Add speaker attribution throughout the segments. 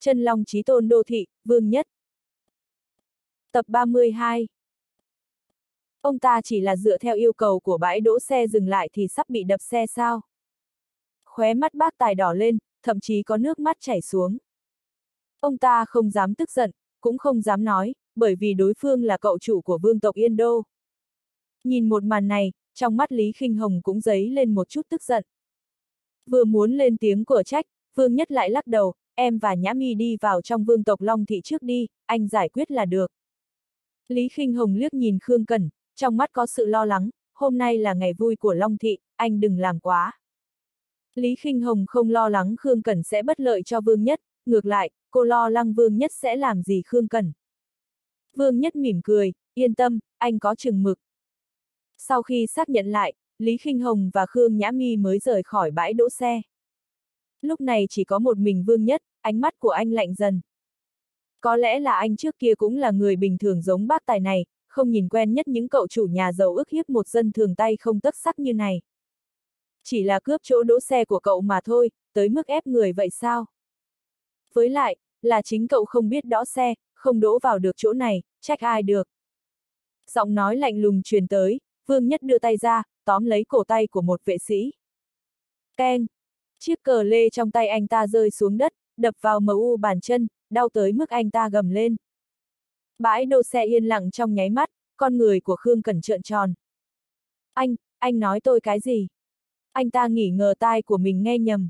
Speaker 1: Chân Long Chí Tôn Đô Thị, Vương Nhất. Tập 32 Ông ta chỉ là dựa theo yêu cầu của bãi đỗ xe dừng lại thì sắp bị đập xe sao? Khóe mắt bác tài đỏ lên, thậm chí có nước mắt chảy xuống. Ông ta không dám tức giận, cũng không dám nói, bởi vì đối phương là cậu chủ của vương tộc Yên Đô. Nhìn một màn này, trong mắt Lý khinh Hồng cũng dấy lên một chút tức giận. Vừa muốn lên tiếng của trách, Vương Nhất lại lắc đầu, em và Nhã Mi đi vào trong vương tộc Long Thị trước đi, anh giải quyết là được. Lý khinh Hồng liếc nhìn Khương Cẩn, trong mắt có sự lo lắng, hôm nay là ngày vui của Long Thị, anh đừng làm quá. Lý khinh Hồng không lo lắng Khương Cẩn sẽ bất lợi cho Vương Nhất, ngược lại, cô lo lắng Vương Nhất sẽ làm gì Khương Cẩn. Vương Nhất mỉm cười, yên tâm, anh có chừng mực. Sau khi xác nhận lại, Lý khinh Hồng và Khương Nhã Mi mới rời khỏi bãi đỗ xe. Lúc này chỉ có một mình Vương Nhất, ánh mắt của anh lạnh dần. Có lẽ là anh trước kia cũng là người bình thường giống bác tài này, không nhìn quen nhất những cậu chủ nhà giàu ức hiếp một dân thường tay không tất sắc như này. Chỉ là cướp chỗ đỗ xe của cậu mà thôi, tới mức ép người vậy sao? Với lại, là chính cậu không biết đõ xe, không đỗ vào được chỗ này, trách ai được. Giọng nói lạnh lùng truyền tới, Vương Nhất đưa tay ra, tóm lấy cổ tay của một vệ sĩ. Keng! Chiếc cờ lê trong tay anh ta rơi xuống đất, đập vào MU u bàn chân, đau tới mức anh ta gầm lên. Bãi đỗ xe yên lặng trong nháy mắt, con người của Khương Cẩn trợn tròn. Anh, anh nói tôi cái gì? Anh ta nghỉ ngờ tai của mình nghe nhầm.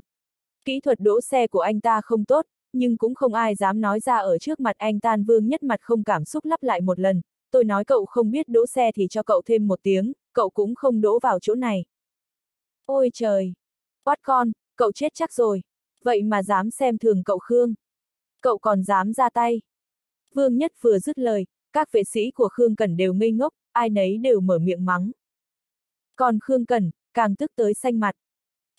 Speaker 1: Kỹ thuật đỗ xe của anh ta không tốt, nhưng cũng không ai dám nói ra ở trước mặt anh tan vương nhất mặt không cảm xúc lắp lại một lần. Tôi nói cậu không biết đỗ xe thì cho cậu thêm một tiếng, cậu cũng không đỗ vào chỗ này. Ôi trời! Quát con, cậu chết chắc rồi. Vậy mà dám xem thường cậu Khương. Cậu còn dám ra tay. Vương Nhất vừa dứt lời, các vệ sĩ của Khương Cẩn đều ngây ngốc, ai nấy đều mở miệng mắng. Còn Khương Cẩn, càng tức tới xanh mặt.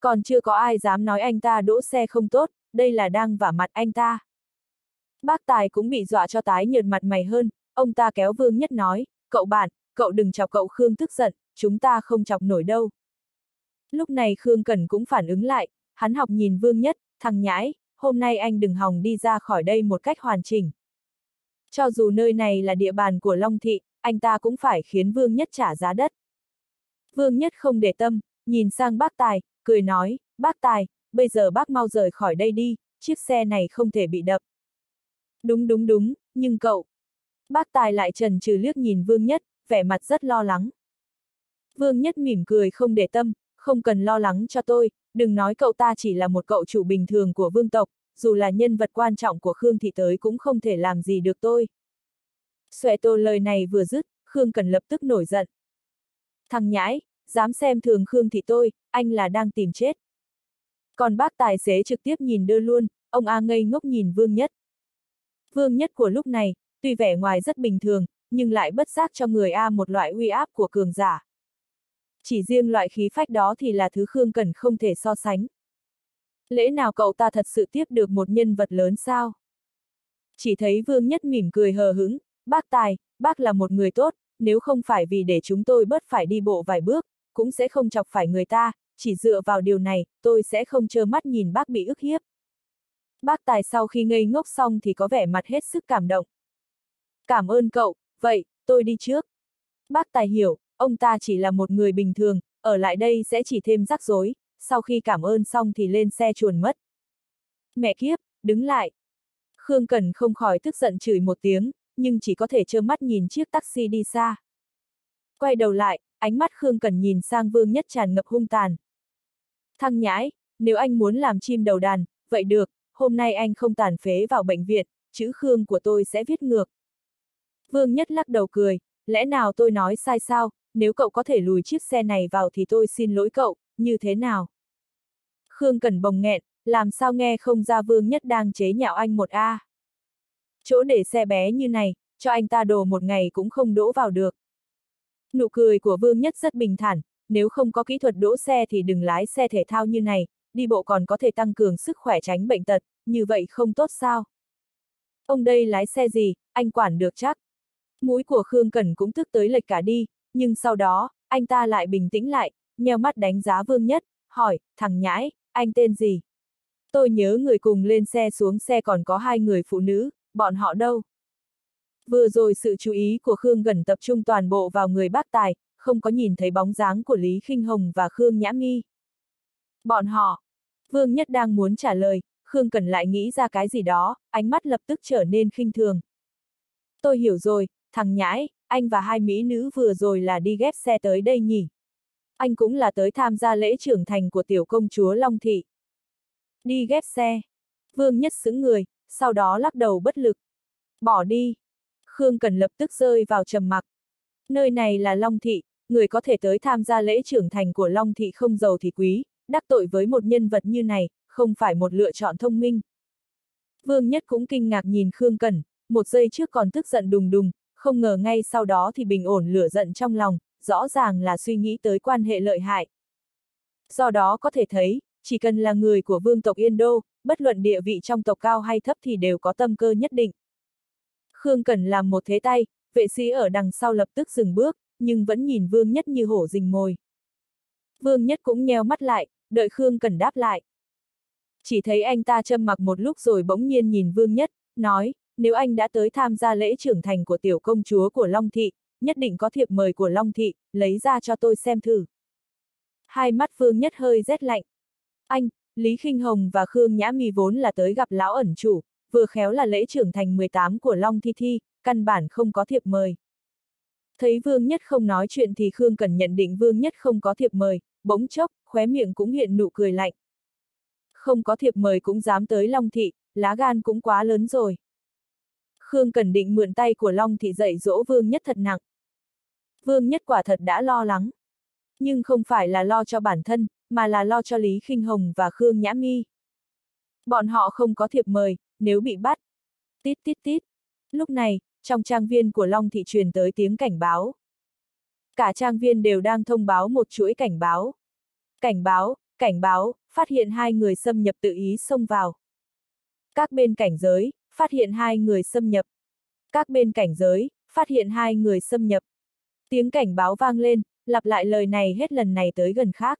Speaker 1: Còn chưa có ai dám nói anh ta đỗ xe không tốt, đây là đang vả mặt anh ta. Bác Tài cũng bị dọa cho tái nhợt mặt mày hơn, ông ta kéo Vương Nhất nói, cậu bạn, cậu đừng chọc cậu Khương tức giận, chúng ta không chọc nổi đâu. Lúc này Khương Cẩn cũng phản ứng lại, hắn học nhìn Vương Nhất, thằng nhãi, hôm nay anh đừng hòng đi ra khỏi đây một cách hoàn chỉnh. Cho dù nơi này là địa bàn của Long Thị, anh ta cũng phải khiến Vương Nhất trả giá đất. Vương Nhất không để tâm, nhìn sang bác Tài, cười nói, bác Tài, bây giờ bác mau rời khỏi đây đi, chiếc xe này không thể bị đập. Đúng đúng đúng, nhưng cậu. Bác Tài lại trần trừ liếc nhìn Vương Nhất, vẻ mặt rất lo lắng. Vương Nhất mỉm cười không để tâm, không cần lo lắng cho tôi, đừng nói cậu ta chỉ là một cậu chủ bình thường của vương tộc, dù là nhân vật quan trọng của Khương Thị tới cũng không thể làm gì được tôi. Xòe tô lời này vừa dứt, Khương Cần lập tức nổi giận. Thằng nhãi, dám xem thường Khương Thị tôi, anh là đang tìm chết. Còn bác tài xế trực tiếp nhìn đưa luôn, ông A ngây ngốc nhìn Vương Nhất. Vương Nhất của lúc này, tuy vẻ ngoài rất bình thường, nhưng lại bất giác cho người A một loại uy áp của cường giả. Chỉ riêng loại khí phách đó thì là thứ Khương Cần không thể so sánh. Lẽ nào cậu ta thật sự tiếp được một nhân vật lớn sao? Chỉ thấy Vương Nhất mỉm cười hờ hững, bác Tài, bác là một người tốt, nếu không phải vì để chúng tôi bớt phải đi bộ vài bước, cũng sẽ không chọc phải người ta, chỉ dựa vào điều này, tôi sẽ không trơ mắt nhìn bác bị ức hiếp. Bác Tài sau khi ngây ngốc xong thì có vẻ mặt hết sức cảm động. Cảm ơn cậu, vậy, tôi đi trước. Bác Tài hiểu, ông ta chỉ là một người bình thường, ở lại đây sẽ chỉ thêm rắc rối, sau khi cảm ơn xong thì lên xe chuồn mất. Mẹ kiếp, đứng lại. Khương Cần không khỏi tức giận chửi một tiếng, nhưng chỉ có thể trơ mắt nhìn chiếc taxi đi xa. Quay đầu lại, ánh mắt Khương Cần nhìn sang Vương Nhất tràn ngập hung tàn. Thăng nhãi, nếu anh muốn làm chim đầu đàn, vậy được, hôm nay anh không tàn phế vào bệnh viện, chữ Khương của tôi sẽ viết ngược. Vương Nhất lắc đầu cười, lẽ nào tôi nói sai sao, nếu cậu có thể lùi chiếc xe này vào thì tôi xin lỗi cậu, như thế nào? Khương Cẩn bồng nghẹn, làm sao nghe không ra Vương Nhất đang chế nhạo anh một A. Chỗ để xe bé như này, cho anh ta đồ một ngày cũng không đỗ vào được. Nụ cười của Vương Nhất rất bình thản, nếu không có kỹ thuật đỗ xe thì đừng lái xe thể thao như này, đi bộ còn có thể tăng cường sức khỏe tránh bệnh tật, như vậy không tốt sao? Ông đây lái xe gì, anh quản được chắc. Mũi của Khương Cẩn cũng tức tới lệch cả đi, nhưng sau đó, anh ta lại bình tĩnh lại, nheo mắt đánh giá Vương Nhất, hỏi, thằng nhãi, anh tên gì? Tôi nhớ người cùng lên xe xuống xe còn có hai người phụ nữ, bọn họ đâu? Vừa rồi sự chú ý của Khương gần tập trung toàn bộ vào người bác tài, không có nhìn thấy bóng dáng của Lý Kinh Hồng và Khương Nhã Mi. Bọn họ. Vương Nhất đang muốn trả lời, Khương Cần lại nghĩ ra cái gì đó, ánh mắt lập tức trở nên khinh thường. Tôi hiểu rồi, thằng nhãi, anh và hai mỹ nữ vừa rồi là đi ghép xe tới đây nhỉ? Anh cũng là tới tham gia lễ trưởng thành của tiểu công chúa Long Thị. Đi ghép xe. Vương Nhất xứng người, sau đó lắc đầu bất lực. Bỏ đi. Khương Cần lập tức rơi vào trầm mặc. Nơi này là Long Thị, người có thể tới tham gia lễ trưởng thành của Long Thị không giàu thì quý, đắc tội với một nhân vật như này, không phải một lựa chọn thông minh. Vương Nhất cũng kinh ngạc nhìn Khương Cẩn, một giây trước còn tức giận đùng đùng, không ngờ ngay sau đó thì bình ổn lửa giận trong lòng, rõ ràng là suy nghĩ tới quan hệ lợi hại. Do đó có thể thấy, chỉ cần là người của vương tộc Yên Đô, bất luận địa vị trong tộc cao hay thấp thì đều có tâm cơ nhất định. Khương Cẩn làm một thế tay, vệ sĩ ở đằng sau lập tức dừng bước, nhưng vẫn nhìn Vương Nhất như hổ rình mồi. Vương Nhất cũng nheo mắt lại, đợi Khương Cẩn đáp lại. Chỉ thấy anh ta châm mặc một lúc rồi bỗng nhiên nhìn Vương Nhất, nói, nếu anh đã tới tham gia lễ trưởng thành của tiểu công chúa của Long Thị, nhất định có thiệp mời của Long Thị, lấy ra cho tôi xem thử. Hai mắt Vương Nhất hơi rét lạnh. Anh, Lý Kinh Hồng và Khương Nhã mì vốn là tới gặp lão ẩn chủ, vừa khéo là lễ trưởng thành 18 của Long Thi Thi, căn bản không có thiệp mời. Thấy Vương Nhất không nói chuyện thì Khương Cần nhận định Vương Nhất không có thiệp mời, bỗng chốc, khóe miệng cũng hiện nụ cười lạnh. Không có thiệp mời cũng dám tới Long Thị, lá gan cũng quá lớn rồi. Khương Cần định mượn tay của Long Thị dạy dỗ Vương Nhất thật nặng. Vương Nhất quả thật đã lo lắng. Nhưng không phải là lo cho bản thân, mà là lo cho Lý Kinh Hồng và Khương Nhã Mi. Bọn họ không có thiệp mời, nếu bị bắt. Tít tít tít. Lúc này, trong trang viên của Long Thị truyền tới tiếng cảnh báo. Cả trang viên đều đang thông báo một chuỗi cảnh báo. Cảnh báo, cảnh báo, phát hiện hai người xâm nhập tự ý xông vào. Các bên cảnh giới, phát hiện hai người xâm nhập. Các bên cảnh giới, phát hiện hai người xâm nhập. Tiếng cảnh báo vang lên, lặp lại lời này hết lần này tới gần khác.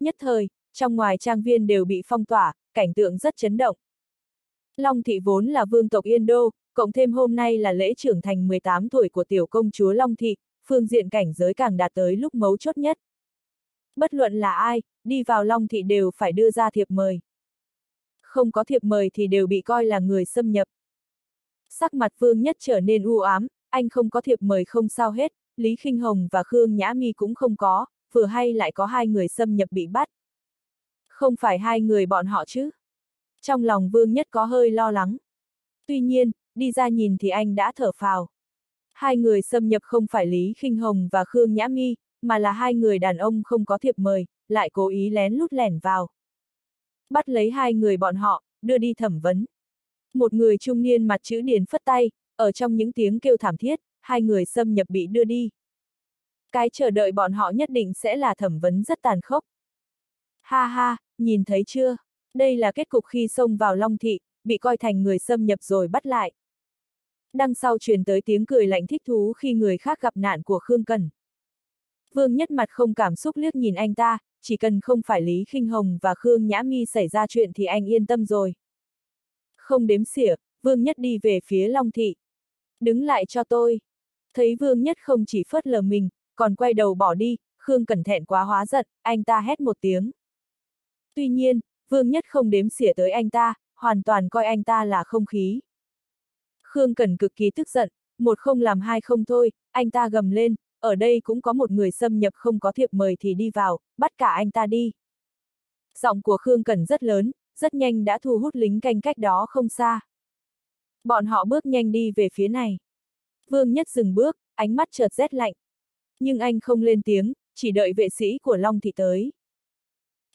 Speaker 1: Nhất thời, trong ngoài trang viên đều bị phong tỏa, cảnh tượng rất chấn động. Long thị vốn là vương tộc Yên Đô, cộng thêm hôm nay là lễ trưởng thành 18 tuổi của tiểu công chúa Long thị, phương diện cảnh giới càng đạt tới lúc mấu chốt nhất. Bất luận là ai, đi vào Long thị đều phải đưa ra thiệp mời. Không có thiệp mời thì đều bị coi là người xâm nhập. Sắc mặt Vương Nhất trở nên u ám, anh không có thiệp mời không sao hết, Lý Kinh Hồng và Khương Nhã Mi cũng không có, vừa hay lại có hai người xâm nhập bị bắt. Không phải hai người bọn họ chứ? Trong lòng Vương Nhất có hơi lo lắng. Tuy nhiên, đi ra nhìn thì anh đã thở phào. Hai người xâm nhập không phải Lý Kinh Hồng và Khương Nhã Mi, mà là hai người đàn ông không có thiệp mời, lại cố ý lén lút lẻn vào. Bắt lấy hai người bọn họ, đưa đi thẩm vấn. Một người trung niên mặt chữ điền phất tay, ở trong những tiếng kêu thảm thiết, hai người xâm nhập bị đưa đi. Cái chờ đợi bọn họ nhất định sẽ là thẩm vấn rất tàn khốc. Ha ha, nhìn thấy chưa? Đây là kết cục khi xông vào Long Thị, bị coi thành người xâm nhập rồi bắt lại. Đằng sau truyền tới tiếng cười lạnh thích thú khi người khác gặp nạn của Khương Cần. Vương nhất mặt không cảm xúc liếc nhìn anh ta, chỉ cần không phải Lý Kinh Hồng và Khương Nhã Mi xảy ra chuyện thì anh yên tâm rồi. Không đếm xỉa, Vương nhất đi về phía Long Thị. Đứng lại cho tôi. Thấy Vương nhất không chỉ phớt lờ mình, còn quay đầu bỏ đi, Khương cẩn thẹn quá hóa giận, anh ta hét một tiếng. Tuy nhiên, Vương Nhất không đếm xỉa tới anh ta, hoàn toàn coi anh ta là không khí. Khương Cẩn cực kỳ tức giận, một không làm hai không thôi, anh ta gầm lên, ở đây cũng có một người xâm nhập không có thiệp mời thì đi vào, bắt cả anh ta đi. Giọng của Khương Cẩn rất lớn, rất nhanh đã thu hút lính canh cách đó không xa. Bọn họ bước nhanh đi về phía này. Vương Nhất dừng bước, ánh mắt chợt rét lạnh. Nhưng anh không lên tiếng, chỉ đợi vệ sĩ của Long Thị tới.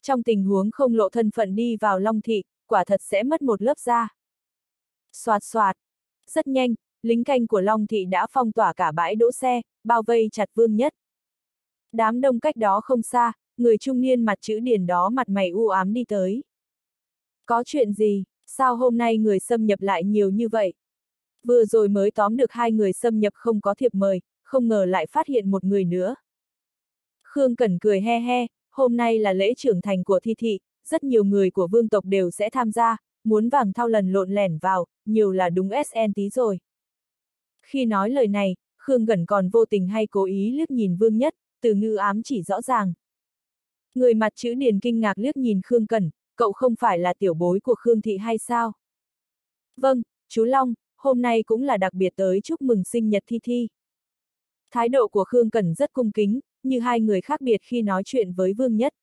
Speaker 1: Trong tình huống không lộ thân phận đi vào Long Thị, quả thật sẽ mất một lớp da. Xoạt xoạt. Rất nhanh, lính canh của Long Thị đã phong tỏa cả bãi đỗ xe, bao vây chặt Vương Nhất. Đám đông cách đó không xa, người trung niên mặt chữ điền đó mặt mày u ám đi tới. Có chuyện gì, sao hôm nay người xâm nhập lại nhiều như vậy? Vừa rồi mới tóm được hai người xâm nhập không có thiệp mời, không ngờ lại phát hiện một người nữa. Khương Cẩn cười he he, hôm nay là lễ trưởng thành của thi thị, rất nhiều người của vương tộc đều sẽ tham gia, muốn vàng thao lần lộn lẻn vào, nhiều là đúng SN tí rồi. Khi nói lời này, Khương Gần còn vô tình hay cố ý liếc nhìn Vương Nhất, từ ngư ám chỉ rõ ràng. Người mặt chữ điền kinh ngạc liếc nhìn Khương Cẩn, cậu không phải là tiểu bối của Khương Thị hay sao? Vâng, chú Long, hôm nay cũng là đặc biệt tới chúc mừng sinh nhật Thi Thi. Thái độ của Khương Cẩn rất cung kính, như hai người khác biệt khi nói chuyện với Vương Nhất.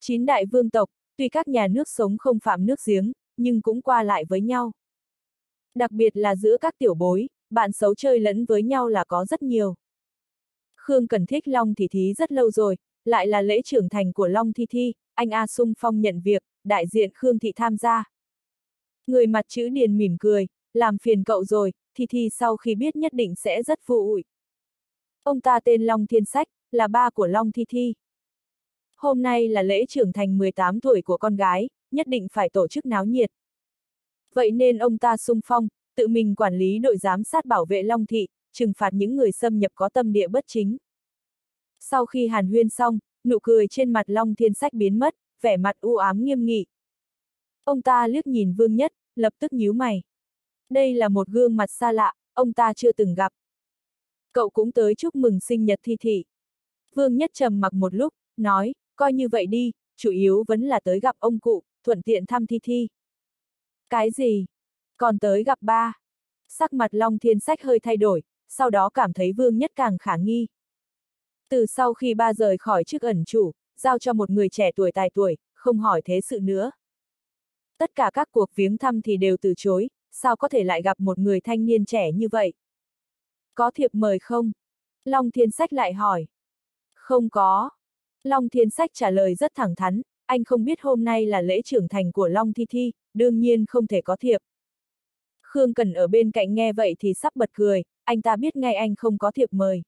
Speaker 1: Chín đại vương tộc, tuy các nhà nước sống không phạm nước giếng, nhưng cũng qua lại với nhau. Đặc biệt là giữa các tiểu bối, bạn xấu chơi lẫn với nhau là có rất nhiều. Khương Cần thích Long Thị Thí rất lâu rồi, lại là lễ trưởng thành của Long Thi Thi, anh A Sung Phong nhận việc, đại diện Khương Thị tham gia. Người mặt chữ điền mỉm cười, làm phiền cậu rồi, Thi Thi sau khi biết nhất định sẽ rất vui. Ông ta tên Long Thiên Sách, là ba của Long Thi Thi. Hôm nay là lễ trưởng thành 18 tuổi của con gái, nhất định phải tổ chức náo nhiệt. Vậy nên ông ta sung phong, tự mình quản lý đội giám sát bảo vệ Long Thị, trừng phạt những người xâm nhập có tâm địa bất chính. Sau khi hàn huyên xong, nụ cười trên mặt Long Thiên Sách biến mất, vẻ mặt u ám nghiêm nghị. Ông ta liếc nhìn Vương Nhất, lập tức nhíu mày. Đây là một gương mặt xa lạ, ông ta chưa từng gặp. Cậu cũng tới chúc mừng sinh nhật thi thị. Vương Nhất trầm mặc một lúc, nói, coi như vậy đi, chủ yếu vẫn là tới gặp ông cụ, thuận tiện thăm thi thi. Cái gì? Còn tới gặp ba. Sắc mặt Long Thiên Sách hơi thay đổi, sau đó cảm thấy Vương Nhất càng khả nghi. Từ sau khi ba rời khỏi chức ẩn chủ, giao cho một người trẻ tuổi tài tuổi, không hỏi thế sự nữa. Tất cả các cuộc viếng thăm thì đều từ chối, sao có thể lại gặp một người thanh niên trẻ như vậy? Có thiệp mời không? Long Thiên Sách lại hỏi. Không có. Long Thiên Sách trả lời rất thẳng thắn, anh không biết hôm nay là lễ trưởng thành của Long Thi Thi, đương nhiên không thể có thiệp. Khương Cần ở bên cạnh nghe vậy thì sắp bật cười, anh ta biết ngay anh không có thiệp mời.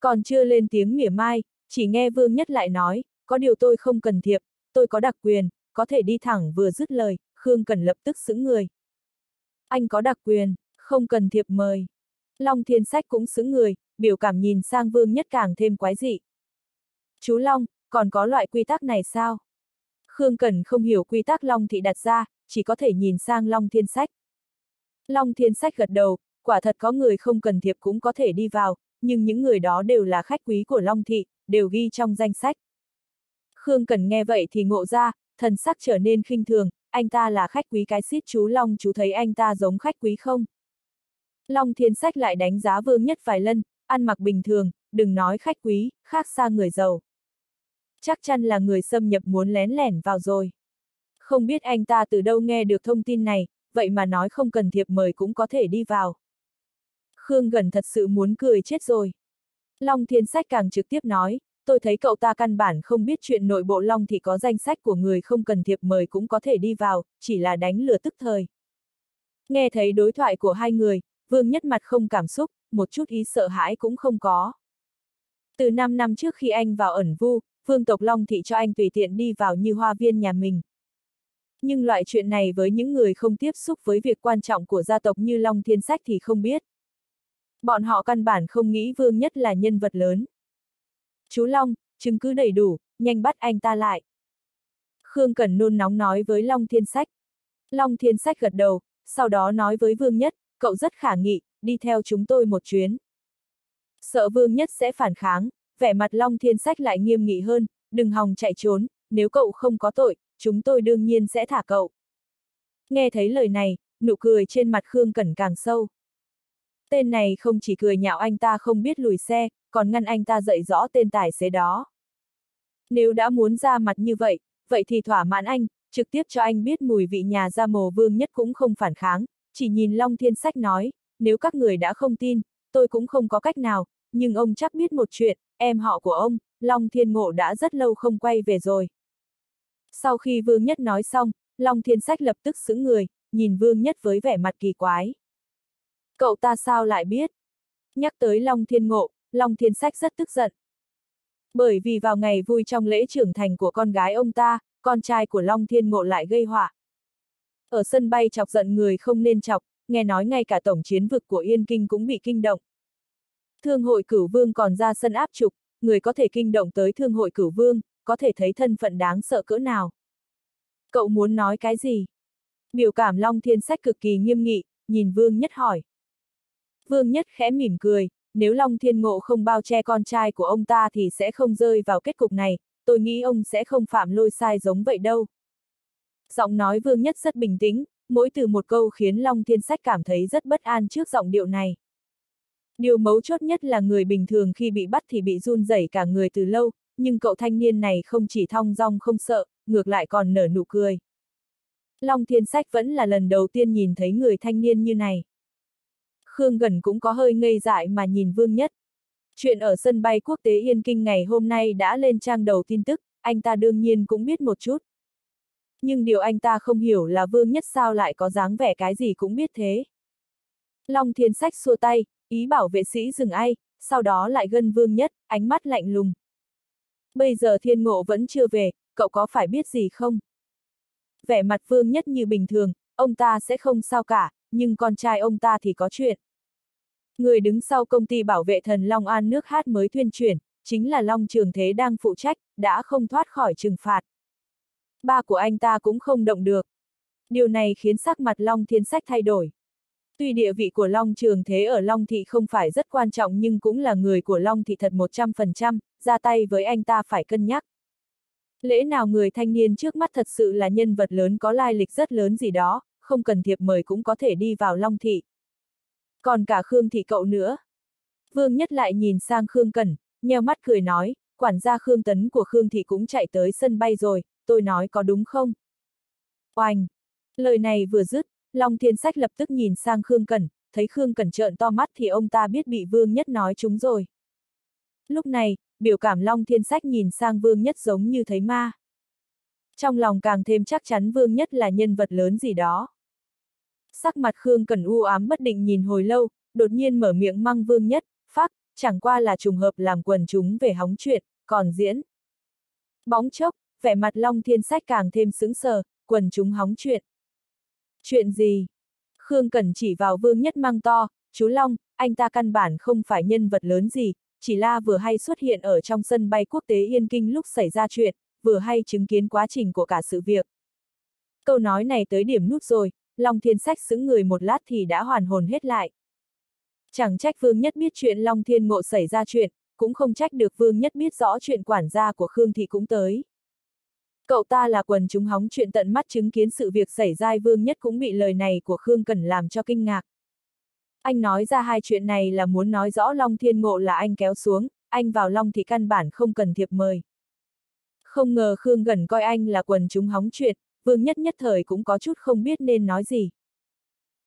Speaker 1: Còn chưa lên tiếng mỉa mai, chỉ nghe Vương Nhất lại nói, có điều tôi không cần thiệp, tôi có đặc quyền, có thể đi thẳng vừa dứt lời, Khương Cần lập tức sững người. Anh có đặc quyền, không cần thiệp mời. Long Thiên Sách cũng sững người, biểu cảm nhìn sang Vương Nhất càng thêm quái dị. Chú Long, còn có loại quy tắc này sao? Khương Cần không hiểu quy tắc Long Thị đặt ra, chỉ có thể nhìn sang Long Thiên Sách. Long Thiên Sách gật đầu, quả thật có người không cần thiệp cũng có thể đi vào, nhưng những người đó đều là khách quý của Long Thị, đều ghi trong danh sách. Khương Cần nghe vậy thì ngộ ra, thần sắc trở nên khinh thường, anh ta là khách quý cái xít chú Long chú thấy anh ta giống khách quý không? Long Thiên Sách lại đánh giá Vương Nhất vài lần, ăn mặc bình thường, đừng nói khách quý, khác xa người giàu. Chắc chắn là người xâm nhập muốn lén lẻn vào rồi. Không biết anh ta từ đâu nghe được thông tin này, vậy mà nói không cần thiệp mời cũng có thể đi vào. Khương gần thật sự muốn cười chết rồi. Long Thiên Sách càng trực tiếp nói, tôi thấy cậu ta căn bản không biết chuyện nội bộ Long thì có danh sách của người không cần thiệp mời cũng có thể đi vào, chỉ là đánh lừa tức thời. Nghe thấy đối thoại của hai người, Vương Nhất mặt không cảm xúc, một chút ý sợ hãi cũng không có. Từ 5 năm trước khi anh vào ẩn vu, Vương tộc Long Thị cho anh tùy tiện đi vào như hoa viên nhà mình. Nhưng loại chuyện này với những người không tiếp xúc với việc quan trọng của gia tộc như Long Thiên Sách thì không biết. Bọn họ căn bản không nghĩ Vương Nhất là nhân vật lớn. Chú Long, chứng cứ đầy đủ, nhanh bắt anh ta lại. Khương Cẩn nôn nóng nói với Long Thiên Sách. Long Thiên Sách gật đầu, sau đó nói với Vương Nhất, cậu rất khả nghị, đi theo chúng tôi một chuyến. Sợ Vương Nhất sẽ phản kháng, vẻ mặt Long Thiên Sách lại nghiêm nghị hơn, đừng hòng chạy trốn, nếu cậu không có tội, chúng tôi đương nhiên sẽ thả cậu. Nghe thấy lời này, nụ cười trên mặt Khương Cẩn càng sâu. Tên này không chỉ cười nhạo anh ta không biết lùi xe, còn ngăn anh ta dạy rõ tên tài xế đó. Nếu đã muốn ra mặt như vậy, vậy thì thỏa mãn anh, trực tiếp cho anh biết mùi vị nhà gia mồ vương nhất cũng không phản kháng, chỉ nhìn Long Thiên Sách nói, nếu các người đã không tin, tôi cũng không có cách nào, nhưng ông chắc biết một chuyện, em họ của ông, Long Thiên Ngộ đã rất lâu không quay về rồi. Sau khi Vương Nhất nói xong, Long Thiên Sách lập tức xứng người, nhìn Vương Nhất với vẻ mặt kỳ quái. Cậu ta sao lại biết? Nhắc tới Long Thiên Ngộ, Long Thiên Sách rất tức giận. Bởi vì vào ngày vui trong lễ trưởng thành của con gái ông ta, con trai của Long Thiên Ngộ lại gây họa. Ở sân bay chọc giận người không nên chọc, nghe nói ngay cả tổng chiến vực của Yên Kinh cũng bị kinh động. Thương hội cửu vương còn ra sân áp trục, người có thể kinh động tới thương hội cửu vương, có thể thấy thân phận đáng sợ cỡ nào. Cậu muốn nói cái gì? Biểu cảm Long Thiên Sách cực kỳ nghiêm nghị, nhìn Vương Nhất hỏi. Vương Nhất khẽ mỉm cười, nếu Long Thiên Ngộ không bao che con trai của ông ta thì sẽ không rơi vào kết cục này, tôi nghĩ ông sẽ không phạm lôi sai giống vậy đâu. Giọng nói Vương Nhất rất bình tĩnh, mỗi từ một câu khiến Long Thiên Sách cảm thấy rất bất an trước giọng điệu này. Điều mấu chốt nhất là người bình thường khi bị bắt thì bị run rẩy cả người từ lâu, nhưng cậu thanh niên này không chỉ thong dong không sợ, ngược lại còn nở nụ cười. Long Thiên Sách vẫn là lần đầu tiên nhìn thấy người thanh niên như này. Khương Gần cũng có hơi ngây dại mà nhìn Vương Nhất. Chuyện ở sân bay quốc tế Yên Kinh ngày hôm nay đã lên trang đầu tin tức, anh ta đương nhiên cũng biết một chút. Nhưng điều anh ta không hiểu là Vương Nhất sao lại có dáng vẻ cái gì cũng biết thế. Long Thiên Sách xua tay, ý bảo vệ sĩ dừng ai, sau đó lại gân Vương Nhất, ánh mắt lạnh lùng. Bây giờ thiên ngộ vẫn chưa về, cậu có phải biết gì không? Vẻ mặt Vương Nhất như bình thường, ông ta sẽ không sao cả, nhưng con trai ông ta thì có chuyện. Người đứng sau công ty bảo vệ thần Long An nước hát mới tuyên truyền, chính là Long Trường Thế đang phụ trách, đã không thoát khỏi trừng phạt. Ba của anh ta cũng không động được. Điều này khiến sắc mặt Long Thiên Sách thay đổi. Tuy địa vị của Long Trường Thế ở Long Thị không phải rất quan trọng nhưng cũng là người của Long Thị thật 100%, ra tay với anh ta phải cân nhắc. Lẽ nào người thanh niên trước mắt thật sự là nhân vật lớn có lai lịch rất lớn gì đó, không cần thiệp mời cũng có thể đi vào Long Thị. Còn cả Khương Thị cậu nữa. Vương Nhất lại nhìn sang Khương Cẩn, nheo mắt cười nói, quản gia Khương Tấn của Khương Thị cũng chạy tới sân bay rồi, tôi nói có đúng không? Oanh! Lời này vừa dứt, Long Thiên Sách lập tức nhìn sang Khương Cẩn, thấy Khương Cẩn trợn to mắt thì ông ta biết bị Vương Nhất nói chúng rồi. Lúc này, biểu cảm Long Thiên Sách nhìn sang Vương Nhất giống như thấy ma. Trong lòng càng thêm chắc chắn Vương Nhất là nhân vật lớn gì đó. Sắc mặt Khương Cẩn u ám bất định nhìn hồi lâu, đột nhiên mở miệng măng Vương Nhất, phát chẳng qua là trùng hợp làm quần chúng về hóng chuyện, còn diễn. Bóng chốc, vẻ mặt Long Thiên Sách càng thêm sững sờ, quần chúng hóng chuyện. Chuyện gì? Khương Cẩn chỉ vào Vương Nhất mang to, chú Long, anh ta căn bản không phải nhân vật lớn gì, chỉ là vừa hay xuất hiện ở trong sân bay quốc tế Yên Kinh lúc xảy ra chuyện, vừa hay chứng kiến quá trình của cả sự việc. Câu nói này tới điểm nút rồi, Long Thiên Sách xứng người một lát thì đã hoàn hồn hết lại. Chẳng trách Vương Nhất biết chuyện Long Thiên Ngộ xảy ra chuyện, cũng không trách được Vương Nhất biết rõ chuyện quản gia của Khương Thị cũng tới. Cậu ta là quần chúng hóng chuyện tận mắt chứng kiến sự việc xảy ra Vương Nhất cũng bị lời này của Khương Cẩn làm cho kinh ngạc. Anh nói ra hai chuyện này là muốn nói rõ Long Thiên Ngộ là anh kéo xuống, anh vào Long thì căn bản không cần thiệp mời. Không ngờ Khương Gần coi anh là quần chúng hóng chuyện, Vương Nhất nhất thời cũng có chút không biết nên nói gì.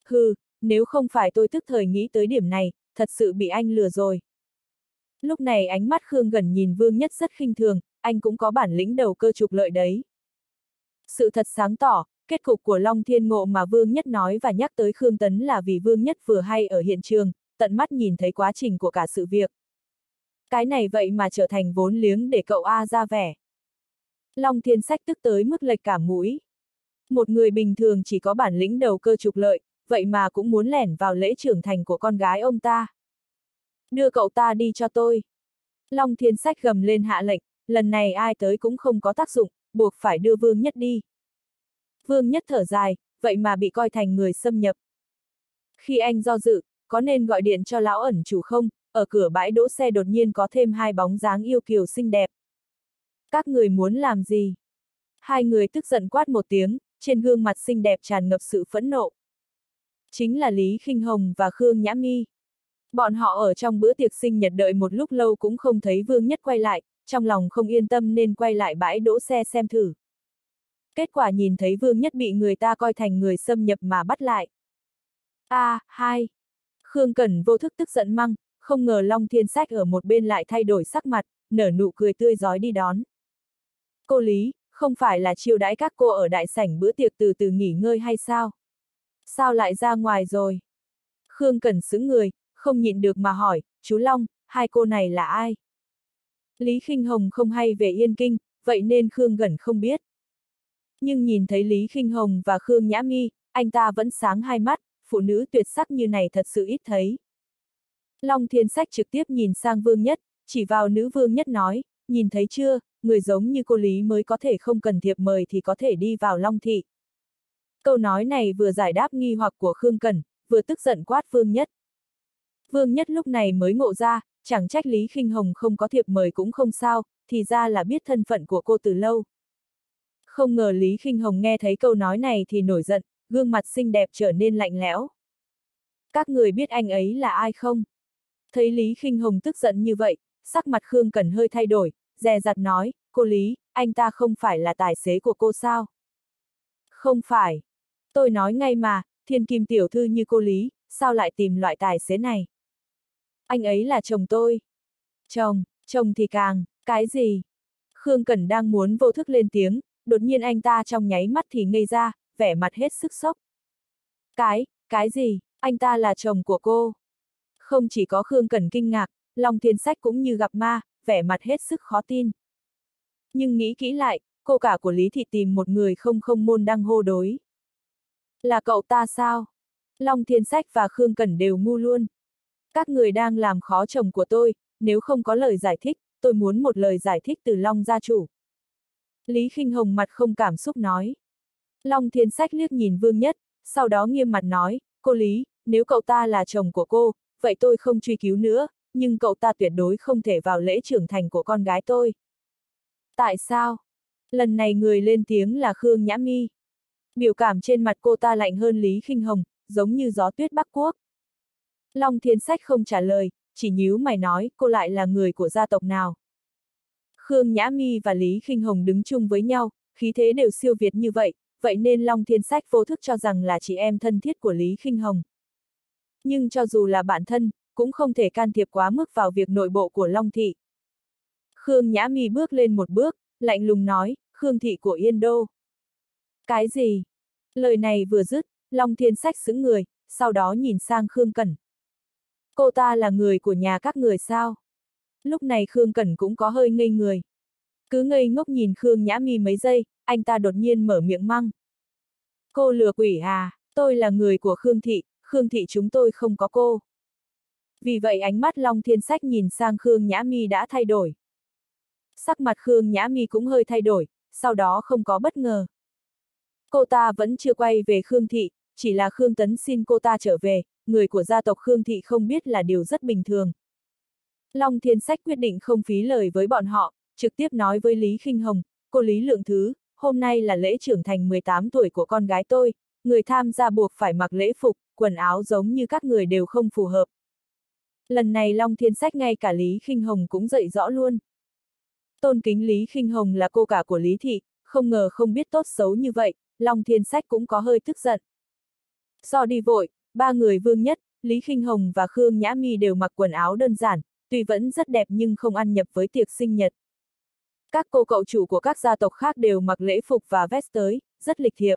Speaker 1: Hừ, nếu không phải tôi tức thời nghĩ tới điểm này, thật sự bị anh lừa rồi. Lúc này ánh mắt Khương Gần nhìn Vương Nhất rất khinh thường, anh cũng có bản lĩnh đầu cơ trục lợi đấy. Sự thật sáng tỏ, kết cục của Long Thiên Ngộ mà Vương Nhất nói và nhắc tới Khương Tấn là vì Vương Nhất vừa hay ở hiện trường, tận mắt nhìn thấy quá trình của cả sự việc. Cái này vậy mà trở thành vốn liếng để cậu A ra vẻ. Long Thiên Sách tức tới mức lệch cả mũi. Một người bình thường chỉ có bản lĩnh đầu cơ trục lợi, vậy mà cũng muốn lẻn vào lễ trưởng thành của con gái ông ta. Đưa cậu ta đi cho tôi. Long Thiên Sách gầm lên hạ lệnh, lần này ai tới cũng không có tác dụng, buộc phải đưa Vương Nhất đi. Vương Nhất thở dài, vậy mà bị coi thành người xâm nhập. Khi anh do dự, có nên gọi điện cho lão ẩn chủ không, ở cửa bãi đỗ xe đột nhiên có thêm hai bóng dáng yêu kiều xinh đẹp. Các người muốn làm gì? Hai người tức giận quát một tiếng, trên gương mặt xinh đẹp tràn ngập sự phẫn nộ. Chính là Lý khinh Hồng và Khương Nhã Mi. Bọn họ ở trong bữa tiệc sinh nhật đợi một lúc lâu cũng không thấy Vương Nhất quay lại, trong lòng không yên tâm nên quay lại bãi đỗ xe xem thử. Kết quả nhìn thấy Vương Nhất bị người ta coi thành người xâm nhập mà bắt lại. A, à, hai. Khương Cẩn vô thức tức giận măng, không ngờ Long Thiên Sách ở một bên lại thay đổi sắc mặt, nở nụ cười tươi giói đi đón. Cô Lý, không phải là chiêu đãi các cô ở đại sảnh bữa tiệc từ từ nghỉ ngơi hay sao? Sao lại ra ngoài rồi? Khương Cẩn xứng người, không nhịn được mà hỏi, chú Long, hai cô này là ai? Lý Kinh Hồng không hay về Yên Kinh, vậy nên Khương Gần không biết. Nhưng nhìn thấy Lý Kinh Hồng và Khương Nhã Mi, anh ta vẫn sáng hai mắt, phụ nữ tuyệt sắc như này thật sự ít thấy. Long Thiên Sách trực tiếp nhìn sang Vương Nhất, chỉ vào nữ Vương Nhất nói, nhìn thấy chưa, người giống như cô Lý mới có thể không cần thiệp mời thì có thể đi vào Long Thị. Câu nói này vừa giải đáp nghi hoặc của Khương Cẩn, vừa tức giận quát Vương Nhất. Vương Nhất lúc này mới ngộ ra, chẳng trách Lý khinh Hồng không có thiệp mời cũng không sao, thì ra là biết thân phận của cô từ lâu. Không ngờ Lý khinh Hồng nghe thấy câu nói này thì nổi giận, gương mặt xinh đẹp trở nên lạnh lẽo. Các người biết anh ấy là ai không? Thấy Lý khinh Hồng tức giận như vậy, sắc mặt Khương Cần hơi thay đổi, dè dặt nói, cô Lý, anh ta không phải là tài xế của cô sao? Không phải. Tôi nói ngay mà, thiên kim tiểu thư như cô Lý, sao lại tìm loại tài xế này? Anh ấy là chồng tôi. Chồng, chồng thì càng, cái gì? Khương Cẩn đang muốn vô thức lên tiếng, đột nhiên anh ta trong nháy mắt thì ngây ra, vẻ mặt hết sức sốc. Cái, cái gì, anh ta là chồng của cô? Không chỉ có Khương Cẩn kinh ngạc, Long Thiên Sách cũng như gặp ma, vẻ mặt hết sức khó tin. Nhưng nghĩ kỹ lại, cô cả của Lý Thị tìm một người không không môn đang hô đối. Là cậu ta sao? Long Thiên Sách và Khương Cẩn đều ngu luôn. Các người đang làm khó chồng của tôi, nếu không có lời giải thích, tôi muốn một lời giải thích từ Long gia chủ. Lý khinh Hồng mặt không cảm xúc nói. Long Thiên Sách liếc nhìn Vương Nhất, sau đó nghiêm mặt nói, cô Lý, nếu cậu ta là chồng của cô, vậy tôi không truy cứu nữa, nhưng cậu ta tuyệt đối không thể vào lễ trưởng thành của con gái tôi. Tại sao? Lần này người lên tiếng là Khương Nhã Mi. Biểu cảm trên mặt cô ta lạnh hơn Lý khinh Hồng, giống như gió tuyết Bắc Quốc. Long Thiên Sách không trả lời, chỉ nhíu mày nói, cô lại là người của gia tộc nào. Khương Nhã Mi và Lý khinh Hồng đứng chung với nhau, khí thế đều siêu việt như vậy, vậy nên Long Thiên Sách vô thức cho rằng là chị em thân thiết của Lý khinh Hồng. Nhưng cho dù là bạn thân, cũng không thể can thiệp quá mức vào việc nội bộ của Long Thị. Khương Nhã Mi bước lên một bước, lạnh lùng nói, Khương Thị của Yên Đô. Cái gì? Lời này vừa dứt, Long Thiên Sách xứng người, sau đó nhìn sang Khương Cẩn. Cô ta là người của nhà các người sao? Lúc này Khương Cẩn cũng có hơi ngây người. Cứ ngây ngốc nhìn Khương Nhã Mi mấy giây, anh ta đột nhiên mở miệng măng. Cô lừa quỷ à, tôi là người của Khương Thị, Khương Thị chúng tôi không có cô. Vì vậy ánh mắt Long Thiên Sách nhìn sang Khương Nhã Mi đã thay đổi. Sắc mặt Khương Nhã Mi cũng hơi thay đổi, sau đó không có bất ngờ. Cô ta vẫn chưa quay về Khương Thị, chỉ là Khương Tấn xin cô ta trở về, người của gia tộc Khương Thị không biết là điều rất bình thường. Long Thiên Sách quyết định không phí lời với bọn họ, trực tiếp nói với Lý Kinh Hồng, cô Lý Lượng Thứ, hôm nay là lễ trưởng thành 18 tuổi của con gái tôi, người tham gia buộc phải mặc lễ phục, quần áo giống như các người đều không phù hợp. Lần này Long Thiên Sách ngay cả Lý Kinh Hồng cũng dậy rõ luôn. Tôn kính Lý Kinh Hồng là cô cả của Lý Thị, không ngờ không biết tốt xấu như vậy, Long Thiên Sách cũng có hơi tức giận. Do đi vội, ba người vương nhất, Lý Kinh Hồng và Khương Nhã Mi đều mặc quần áo đơn giản, tuy vẫn rất đẹp nhưng không ăn nhập với tiệc sinh nhật. Các cô cậu chủ của các gia tộc khác đều mặc lễ phục và vest tới, rất lịch thiệp.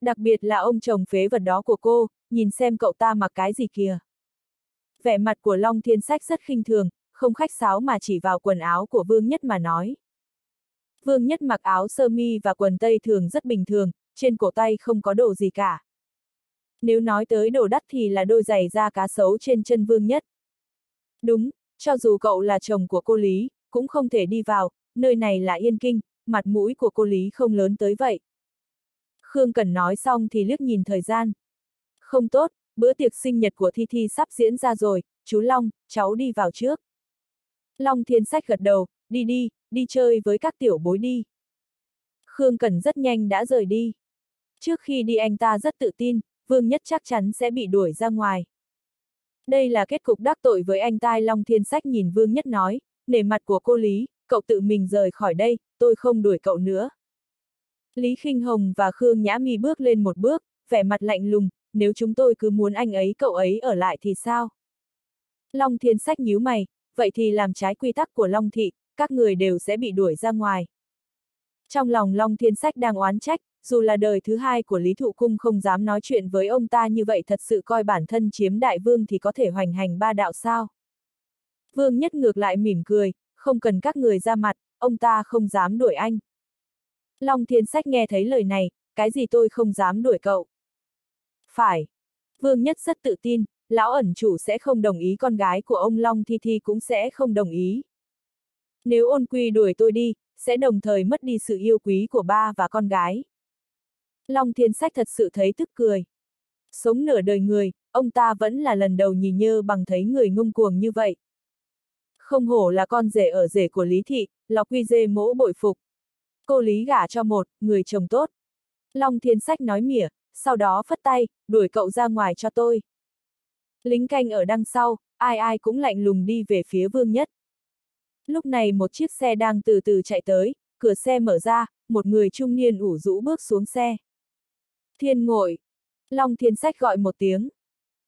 Speaker 1: Đặc biệt là ông chồng phế vật đó của cô, nhìn xem cậu ta mặc cái gì kìa. Vẻ mặt của Long Thiên Sách rất khinh thường, không khách sáo mà chỉ vào quần áo của Vương Nhất mà nói. Vương Nhất mặc áo sơ mi và quần tây thường rất bình thường, trên cổ tay không có đồ gì cả. Nếu nói tới đồ đắt thì là đôi giày da cá sấu trên chân Vương Nhất. Đúng, cho dù cậu là chồng của cô Lý, cũng không thể đi vào, nơi này là yên kinh, mặt mũi của cô Lý không lớn tới vậy. Khương Cần nói xong thì liếc nhìn thời gian. Không tốt, bữa tiệc sinh nhật của Thi Thi sắp diễn ra rồi, chú Long, cháu đi vào trước. Long Thiên Sách gật đầu, đi đi, đi chơi với các tiểu bối đi. Khương Cần rất nhanh đã rời đi. Trước khi đi anh ta rất tự tin, Vương Nhất chắc chắn sẽ bị đuổi ra ngoài. Đây là kết cục đắc tội với anh tai Long Thiên Sách nhìn Vương Nhất nói, nể mặt của cô Lý, cậu tự mình rời khỏi đây, tôi không đuổi cậu nữa. Lý Kinh Hồng và Khương Nhã Mi bước lên một bước, vẻ mặt lạnh lùng, nếu chúng tôi cứ muốn anh ấy cậu ấy ở lại thì sao? Long Thiên Sách nhíu mày, vậy thì làm trái quy tắc của Long Thị, các người đều sẽ bị đuổi ra ngoài. Trong lòng Long Thiên Sách đang oán trách, dù là đời thứ hai của Lý Thụ Cung không dám nói chuyện với ông ta như vậy thật sự coi bản thân chiếm đại vương thì có thể hoành hành ba đạo sao. Vương nhất ngược lại mỉm cười, không cần các người ra mặt, ông ta không dám đuổi anh. Long Thiên Sách nghe thấy lời này, cái gì tôi không dám đuổi cậu. Phải. Vương Nhất rất tự tin, lão ẩn chủ sẽ không đồng ý con gái của ông Long Thi Thi cũng sẽ không đồng ý. Nếu ôn quy đuổi tôi đi, sẽ đồng thời mất đi sự yêu quý của ba và con gái. Long thiên sách thật sự thấy tức cười. Sống nửa đời người, ông ta vẫn là lần đầu nhìn nhơ bằng thấy người ngông cuồng như vậy. Không hổ là con rể ở rể của Lý Thị, lọc quy dê mỗ bội phục. Cô Lý gả cho một, người chồng tốt. Long thiên sách nói mỉa, sau đó phất tay, đuổi cậu ra ngoài cho tôi. Lính canh ở đằng sau, ai ai cũng lạnh lùng đi về phía vương nhất. Lúc này một chiếc xe đang từ từ chạy tới, cửa xe mở ra, một người trung niên ủ rũ bước xuống xe. Thiên ngội. Long thiên sách gọi một tiếng.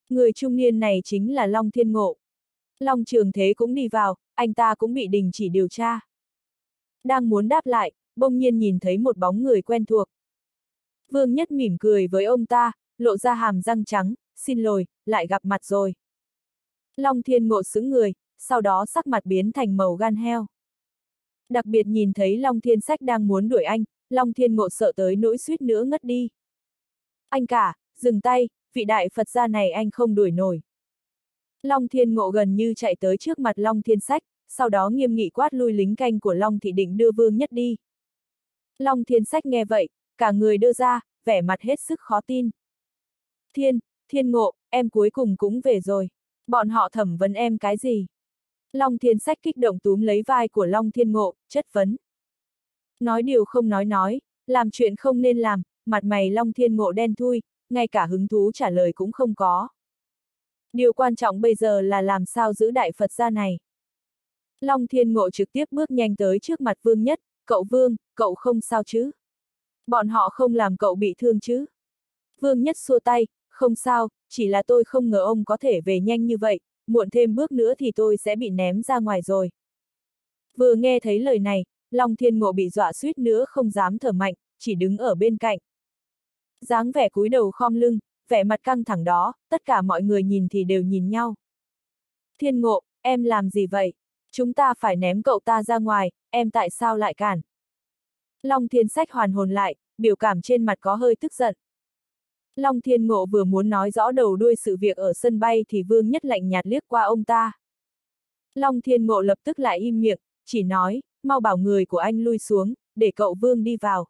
Speaker 1: Người trung niên này chính là Long thiên ngộ. Long trường thế cũng đi vào, anh ta cũng bị đình chỉ điều tra. Đang muốn đáp lại, bỗng nhiên nhìn thấy một bóng người quen thuộc. Vương Nhất mỉm cười với ông ta, lộ ra hàm răng trắng, xin lỗi, lại gặp mặt rồi. Long thiên ngộ sững người, sau đó sắc mặt biến thành màu gan heo. Đặc biệt nhìn thấy Long thiên sách đang muốn đuổi anh, Long thiên ngộ sợ tới nỗi suýt nữa ngất đi. Anh cả, dừng tay, vị đại Phật gia này anh không đuổi nổi. Long thiên ngộ gần như chạy tới trước mặt Long thiên sách, sau đó nghiêm nghị quát lui lính canh của Long thị định đưa vương nhất đi. Long thiên sách nghe vậy, cả người đưa ra, vẻ mặt hết sức khó tin. Thiên, thiên ngộ, em cuối cùng cũng về rồi. Bọn họ thẩm vấn em cái gì? Long thiên sách kích động túm lấy vai của Long thiên ngộ, chất vấn. Nói điều không nói nói, làm chuyện không nên làm, mặt mày Long thiên ngộ đen thui, ngay cả hứng thú trả lời cũng không có. Điều quan trọng bây giờ là làm sao giữ đại Phật gia này. Long thiên ngộ trực tiếp bước nhanh tới trước mặt vương nhất, cậu vương, cậu không sao chứ? Bọn họ không làm cậu bị thương chứ? Vương nhất xua tay, không sao, chỉ là tôi không ngờ ông có thể về nhanh như vậy, muộn thêm bước nữa thì tôi sẽ bị ném ra ngoài rồi. Vừa nghe thấy lời này, Long Thiên Ngộ bị dọa suýt nữa không dám thở mạnh, chỉ đứng ở bên cạnh dáng vẻ cúi đầu khom lưng, vẻ mặt căng thẳng đó, tất cả mọi người nhìn thì đều nhìn nhau. Thiên Ngộ, em làm gì vậy? Chúng ta phải ném cậu ta ra ngoài, em tại sao lại cản? Long Thiên Sách hoàn hồn lại, biểu cảm trên mặt có hơi tức giận. Long Thiên Ngộ vừa muốn nói rõ đầu đuôi sự việc ở sân bay thì Vương Nhất lạnh nhạt liếc qua ông ta. Long Thiên Ngộ lập tức lại im miệng, chỉ nói, mau bảo người của anh lui xuống, để cậu Vương đi vào.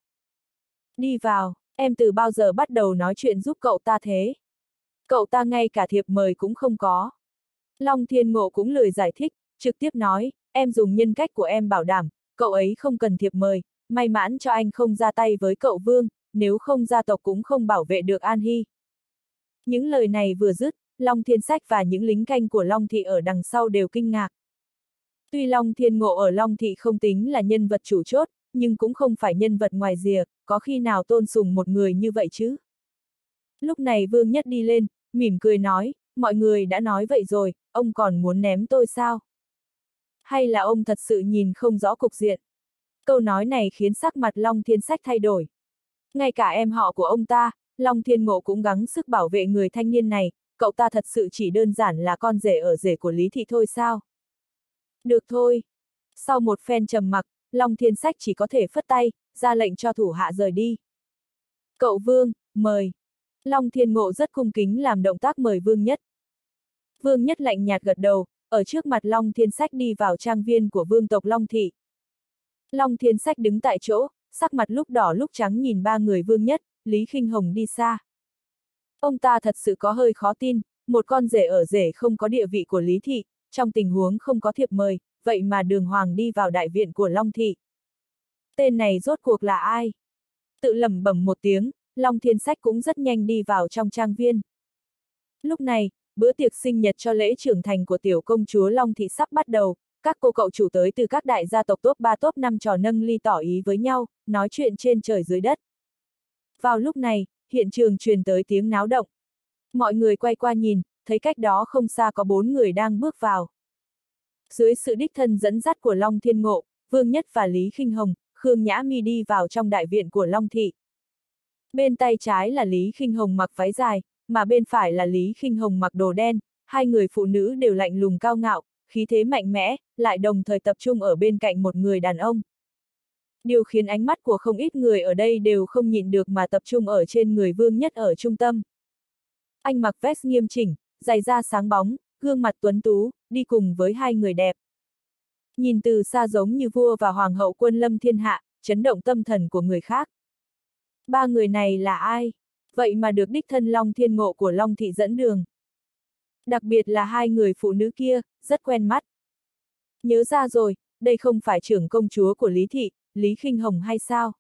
Speaker 1: Đi vào, em từ bao giờ bắt đầu nói chuyện giúp cậu ta thế? Cậu ta ngay cả thiệp mời cũng không có. Long Thiên Ngộ cũng lười giải thích, trực tiếp nói, em dùng nhân cách của em bảo đảm, cậu ấy không cần thiệp mời, may mãn cho anh không ra tay với cậu Vương, nếu không gia tộc cũng không bảo vệ được An Hy. Những lời này vừa dứt, Long Thiên Sách và những lính canh của Long Thị ở đằng sau đều kinh ngạc. Tuy Long Thiên Ngộ ở Long Thị không tính là nhân vật chủ chốt, nhưng cũng không phải nhân vật ngoài rìa, có khi nào tôn sùng một người như vậy chứ? Lúc này Vương Nhất đi lên, mỉm cười nói, mọi người đã nói vậy rồi, ông còn muốn ném tôi sao? Hay là ông thật sự nhìn không rõ cục diện? Câu nói này khiến sắc mặt Long Thiên Sách thay đổi. Ngay cả em họ của ông ta, Long Thiên Ngộ cũng gắng sức bảo vệ người thanh niên này, cậu ta thật sự chỉ đơn giản là con rể ở rể của Lý Thị thôi sao? Được thôi. Sau một phen trầm mặc, Long Thiên Sách chỉ có thể phất tay, ra lệnh cho thủ hạ rời đi. Cậu Vương, mời. Long Thiên Ngộ rất cung kính làm động tác mời Vương Nhất. Vương Nhất lạnh nhạt gật đầu, ở trước mặt Long Thiên Sách đi vào trang viên của vương tộc Long Thị. Long Thiên Sách đứng tại chỗ, sắc mặt lúc đỏ lúc trắng nhìn ba người vương nhất, Lý khinh Hồng đi xa. Ông ta thật sự có hơi khó tin, một con rể ở rể không có địa vị của Lý Thị, trong tình huống không có thiệp mời, vậy mà đường hoàng đi vào đại viện của Long Thị. Tên này rốt cuộc là ai? Tự lẩm bẩm một tiếng, Long Thiên Sách cũng rất nhanh đi vào trong trang viên. Lúc này, bữa tiệc sinh nhật cho lễ trưởng thành của tiểu công chúa Long Thị sắp bắt đầu, các cô cậu chủ tới từ các đại gia tộc top 3 top 5 trò nâng ly tỏ ý với nhau, nói chuyện trên trời dưới đất. Vào lúc này, hiện trường truyền tới tiếng náo động. Mọi người quay qua nhìn, thấy cách đó không xa có bốn người đang bước vào. Dưới sự đích thân dẫn dắt của Long Thiên Ngộ, Vương Nhất và Lý Kinh Hồng, Khương Nhã Mi đi vào trong đại viện của Long Thị. Bên tay trái là Lý Kinh Hồng mặc váy dài, mà bên phải là Lý Kinh Hồng mặc đồ đen, hai người phụ nữ đều lạnh lùng cao ngạo, khí thế mạnh mẽ, lại đồng thời tập trung ở bên cạnh một người đàn ông. Điều khiến ánh mắt của không ít người ở đây đều không nhịn được mà tập trung ở trên người vương nhất ở trung tâm. Anh mặc vest nghiêm chỉnh, giày da sáng bóng, gương mặt tuấn tú, đi cùng với hai người đẹp. Nhìn từ xa giống như vua và hoàng hậu quân lâm thiên hạ, chấn động tâm thần của người khác. Ba người này là ai? Vậy mà được đích thân Long Thiên Ngộ của Long Thị dẫn đường. Đặc biệt là hai người phụ nữ kia, rất quen mắt. Nhớ ra rồi, đây không phải trưởng công chúa của Lý Thị, Lý khinh Hồng hay sao?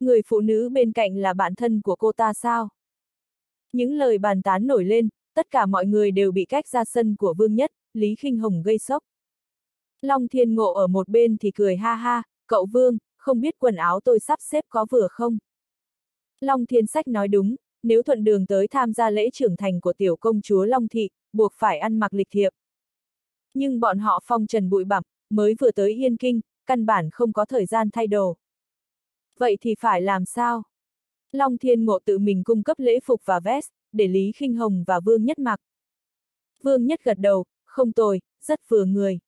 Speaker 1: Người phụ nữ bên cạnh là bạn thân của cô ta sao? Những lời bàn tán nổi lên, tất cả mọi người đều bị cách ra sân của Vương Nhất, Lý khinh Hồng gây sốc. Long Thiên Ngộ ở một bên thì cười ha ha, cậu Vương, không biết quần áo tôi sắp xếp có vừa không? Long Thiên Sách nói đúng, nếu thuận đường tới tham gia lễ trưởng thành của tiểu công chúa Long Thị, buộc phải ăn mặc lịch thiệp. Nhưng bọn họ phong trần bụi bặm, mới vừa tới Yên Kinh, căn bản không có thời gian thay đồ. Vậy thì phải làm sao? Long Thiên Ngộ tự mình cung cấp lễ phục và vest, để Lý khinh Hồng và Vương Nhất mặc. Vương Nhất gật đầu, không tồi, rất vừa người.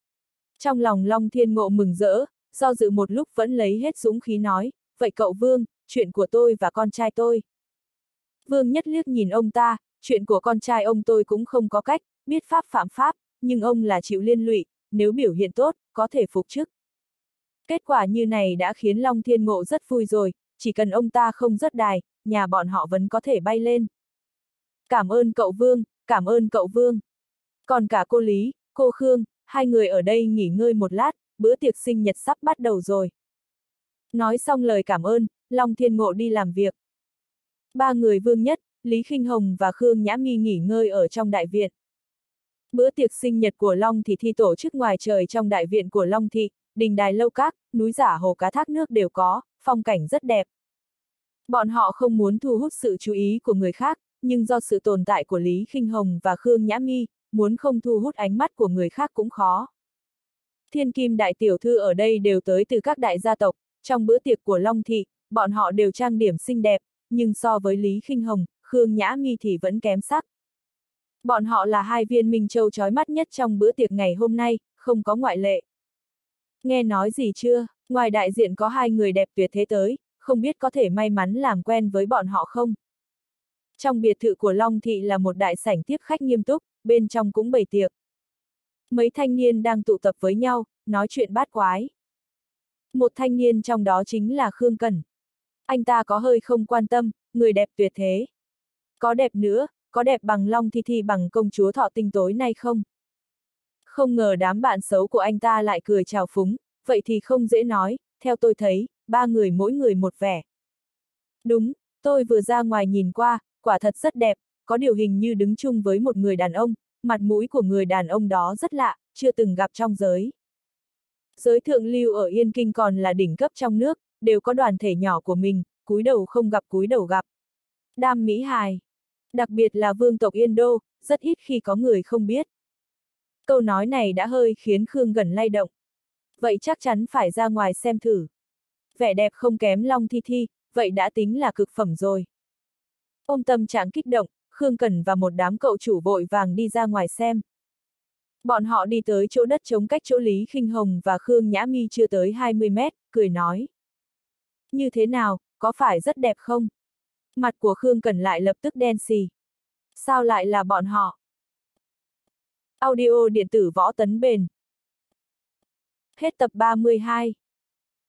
Speaker 1: Trong lòng Long Thiên Ngộ mừng rỡ, do dự một lúc vẫn lấy hết dũng khí nói, vậy cậu Vương, chuyện của tôi và con trai tôi. Vương Nhất liếc nhìn ông ta, chuyện của con trai ông tôi cũng không có cách, biết pháp phạm pháp, nhưng ông là chịu liên lụy, nếu biểu hiện tốt, có thể phục chức. Kết quả như này đã khiến Long Thiên Ngộ rất vui rồi, chỉ cần ông ta không rớt đài, nhà bọn họ vẫn có thể bay lên. Cảm ơn cậu Vương, cảm ơn cậu Vương. Còn cả cô Lý, cô Khương, hai người ở đây nghỉ ngơi một lát, bữa tiệc sinh nhật sắp bắt đầu rồi. Nói xong lời cảm ơn, Long Thiên Ngộ đi làm việc. Ba người Vương Nhất, Lý Kinh Hồng và Khương Nhã Mi nghỉ ngơi ở trong đại viện. Bữa tiệc sinh nhật của Long thì thi tổ chức ngoài trời trong đại viện của Long Thị, đình đài lâu các, núi giả hồ cá thác nước đều có, phong cảnh rất đẹp. Bọn họ không muốn thu hút sự chú ý của người khác, nhưng do sự tồn tại của Lý Kinh Hồng và Khương Nhã Mi, muốn không thu hút ánh mắt của người khác cũng khó. Thiên kim đại tiểu thư ở đây đều tới từ các đại gia tộc, trong bữa tiệc của Long Thị, bọn họ đều trang điểm xinh đẹp, nhưng so với Lý Kinh Hồng, Khương Nhã Mi thì vẫn kém sắc. Bọn họ là hai viên Minh Châu chói mắt nhất trong bữa tiệc ngày hôm nay, không có ngoại lệ. Nghe nói gì chưa, ngoài đại diện có hai người đẹp tuyệt thế tới, không biết có thể may mắn làm quen với bọn họ không? Trong biệt thự của Long Thị là một đại sảnh tiếp khách nghiêm túc, bên trong cũng bày tiệc. Mấy thanh niên đang tụ tập với nhau, nói chuyện bát quái. Một thanh niên trong đó chính là Khương Cẩn. Anh ta có hơi không quan tâm, người đẹp tuyệt thế. Có đẹp nữa, có đẹp bằng Long Thi Thi bằng công chúa thọ tinh tối nay không? Không ngờ đám bạn xấu của anh ta lại cười chào phúng, vậy thì không dễ nói, theo tôi thấy, ba người mỗi người một vẻ. Đúng, tôi vừa ra ngoài nhìn qua, quả thật rất đẹp, có điều hình như đứng chung với một người đàn ông, mặt mũi của người đàn ông đó rất lạ, chưa từng gặp trong giới. Giới thượng lưu ở Yên Kinh còn là đỉnh cấp trong nước, đều có đoàn thể nhỏ của mình, cúi đầu không gặp cúi đầu gặp. Đam Mỹ Hài. Đặc biệt là vương tộc Yên Đô, rất ít khi có người không biết. Câu nói này đã hơi khiến Khương gần lay động. Vậy chắc chắn phải ra ngoài xem thử. Vẻ đẹp không kém Long Thi Thi, vậy đã tính là cực phẩm rồi. Ôm tâm trạng kích động, Khương Cần và một đám cậu chủ vội vàng đi ra ngoài xem. Bọn họ đi tới chỗ đất chống cách chỗ Lý Kinh Hồng và Khương Nhã Mi chưa tới 20 mét, cười nói. Như thế nào, có phải rất đẹp không? Mặt của Khương Cần lại lập tức đen xì. Sao lại là bọn họ? Audio điện tử võ tấn bền. Hết tập 32